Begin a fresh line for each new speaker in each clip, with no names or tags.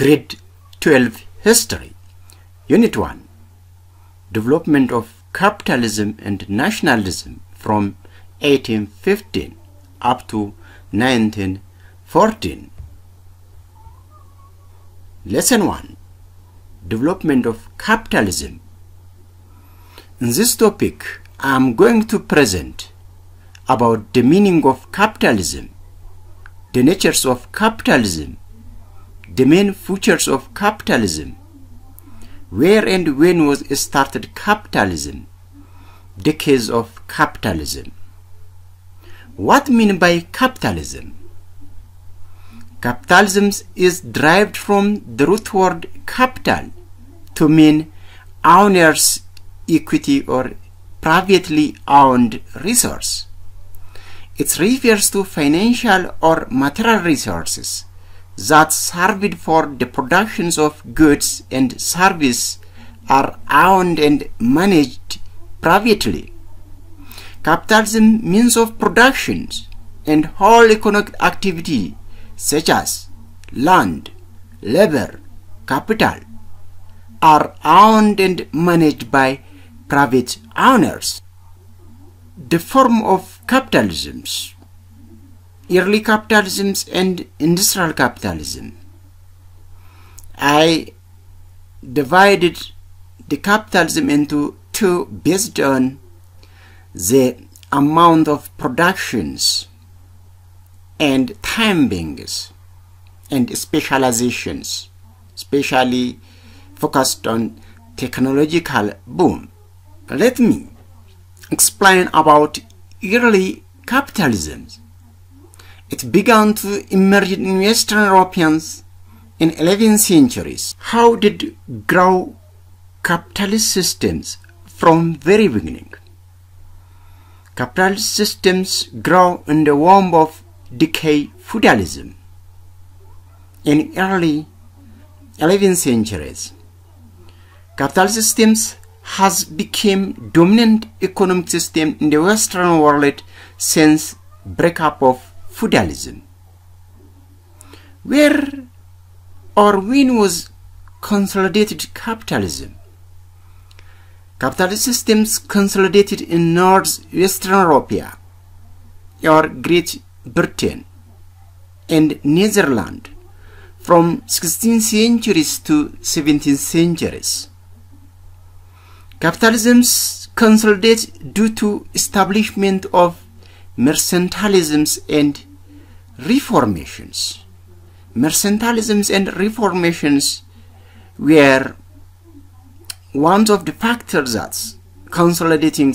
Grade 12 History Unit 1 Development of Capitalism and Nationalism from 1815 up to 1914 Lesson 1 Development of Capitalism. In this topic I am going to present about the meaning of capitalism, the natures of capitalism, the main features of capitalism, where and when was started capitalism, Decades of capitalism. What mean by capitalism? Capitalism is derived from the root word capital to mean owner's equity or privately owned resource. It refers to financial or material resources that served for the productions of goods and service are owned and managed privately. Capitalism means of productions and whole economic activity such as land, labor, capital are owned and managed by private owners. The form of capitalisms early capitalisms and industrial capitalism. I divided the capitalism into two based on the amount of productions and timings and specializations, especially focused on technological boom. Let me explain about early capitalism. It began to emerge in Western Europeans in 11th centuries. How did grow capitalist systems from very beginning? Capitalist systems grow in the womb of decay feudalism in early 11th centuries. Capitalist systems has become dominant economic system in the Western world since breakup of feudalism. Where or when was consolidated capitalism? Capitalist systems consolidated in northwestern Europe or Great Britain and Netherlands from 16th centuries to 17th centuries. Capitalism consolidates due to establishment of mercantilisms and reformations. Mercantilisms and reformations were one of the factors that consolidating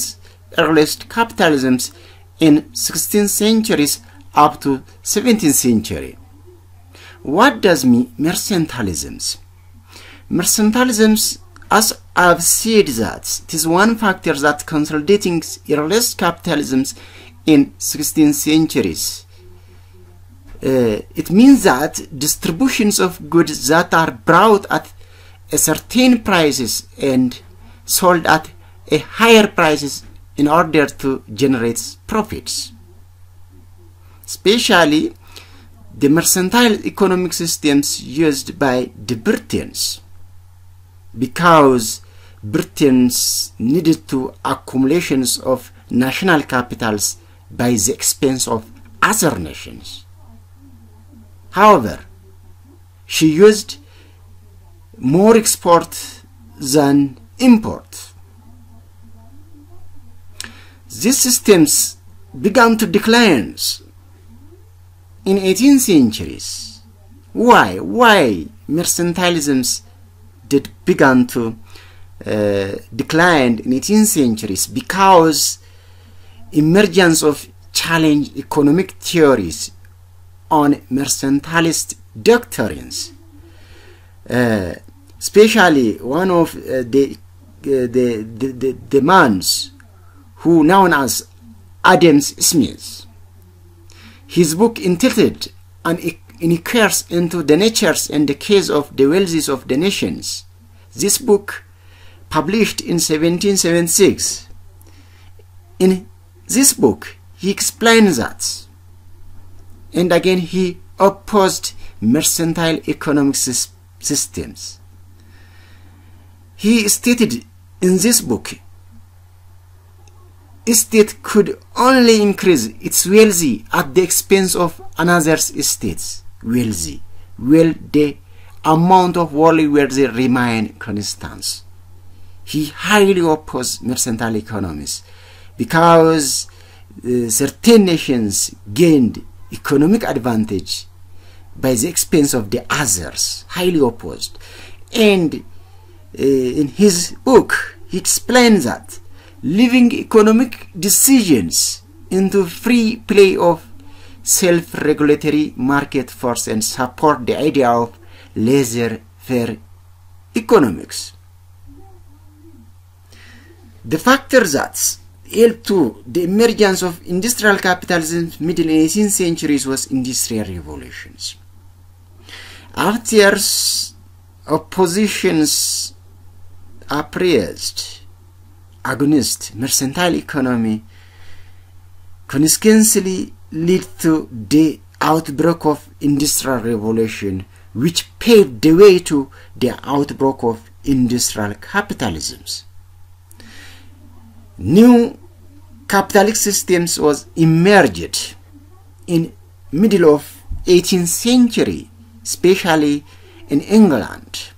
earliest capitalisms in 16th centuries up to 17th century. What does mean mercantilisms? Mercantilisms, as I've said that, it is one factor that consolidating earliest capitalisms in 16th centuries. Uh, it means that distributions of goods that are brought at a certain prices and sold at a higher prices in order to generate profits. Especially the mercantile economic systems used by the Britons because Britons needed to accumulations of national capitals by the expense of other nations. However, she used more export than import. These systems began to decline in 18th centuries. Why? Why mercantilisms did began to uh, decline in 18th centuries? Because emergence of challenge economic theories on mercantilist doctrines, uh, especially one of uh, the, uh, the, the, the demands who known as Adam Smith. His book entitled An Inquiry into the Natures and the Case of the Wealthies of the Nations. This book, published in 1776, in this book, he explains that. And again, he opposed mercantile economic systems. He stated in this book state could only increase its wealthy at the expense of another's estates wealthy while the amount of worldly wealth remain constant. He highly opposed mercantile economies because uh, certain nations gained economic advantage by the expense of the others, highly opposed. And uh, in his book, he explains that leaving economic decisions into free play of self-regulatory market force and support the idea of laissez-faire economics. The factor that helped to the emergence of industrial capitalism middle 18th centuries was industrial revolutions. After oppositions appraised against mercantile economy consequently led to the outbreak of industrial revolution which paved the way to the outbreak of industrial capitalisms new capitalist systems was emerged in middle of 18th century especially in england.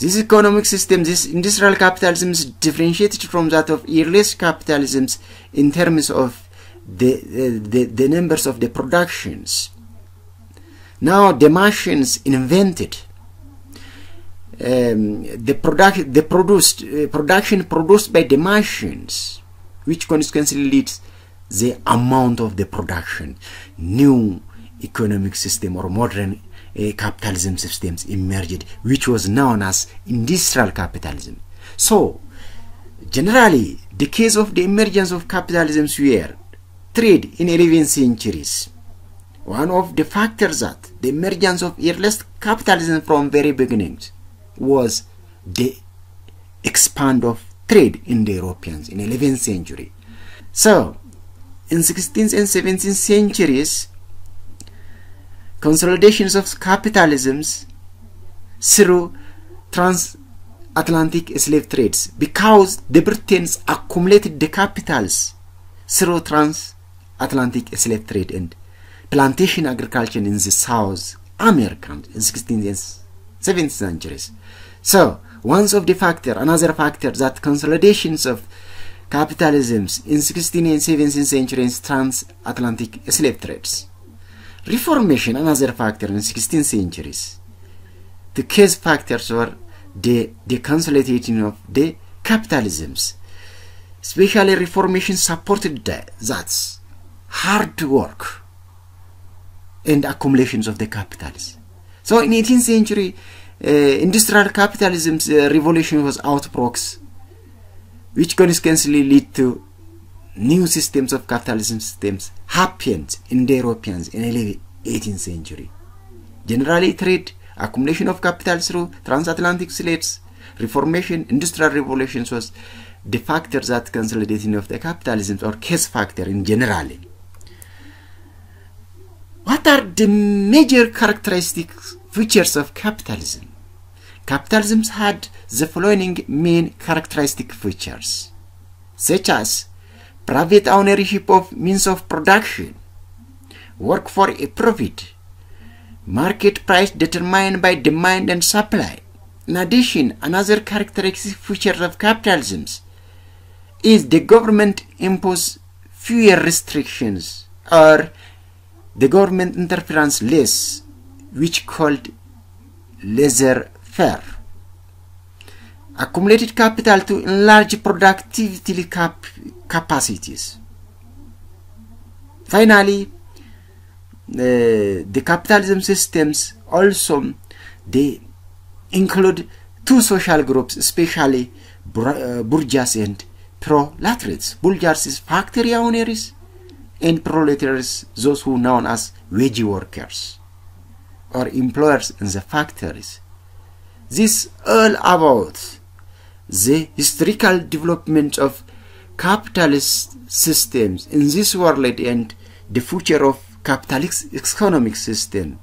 This economic system this industrial capitalism is differentiated from that of earliest capitalisms in terms of the, the, the numbers of the productions. Now the machines invented um, the product the produced uh, production produced by the machines which consequently leads the amount of the production. New economic system or modern uh, capitalism systems emerged which was known as industrial capitalism. So generally the case of the emergence of capitalism were trade in 11th centuries. One of the factors that the emergence of earliest capitalism from very beginnings was the expand of trade in the Europeans in 11th century. So, in 16th and 17th centuries, consolidations of capitalisms through transatlantic slave trades because the Britons accumulated the capitals through transatlantic slave trade and plantation agriculture in the South America in 16th and 17th centuries. So, one of the factor, another factor that consolidations of capitalisms in 16th and 17th centuries transatlantic slave trades. Reformation, another factor in 16th centuries. The case factors were the, the consolidating of the capitalisms. Especially Reformation supported that, that's hard work and accumulations of the capitals. So in 18th century, uh, industrial capitalism's uh, revolution was outbreaks, which consequently lead to new systems of capitalism systems happened in the Europeans in the 18th century. Generally, trade, accumulation of capital through transatlantic slaves, reformation, industrial revolutions was the factors that consolidating of the capitalism or case factor in generally. What are the major characteristics features of capitalism? Capitalism had the following main characteristic features, such as private ownership of means of production, work for a profit, market price determined by demand and supply. In addition, another characteristic feature of capitalism is the government impose fewer restrictions or the government interference less, which called laissez-faire. Accumulated capital to enlarge productivity cap capacities. Finally, uh, the capitalism systems also they include two social groups, especially uh, bourgeois and proletariats. Bourgeois is factory owners and proletariats, those who are known as wage workers or employers in the factories. This all about the historical development of capitalist systems in this world and the future of capitalist economic system.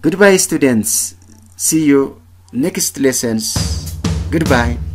Goodbye students. See you next lessons. Goodbye.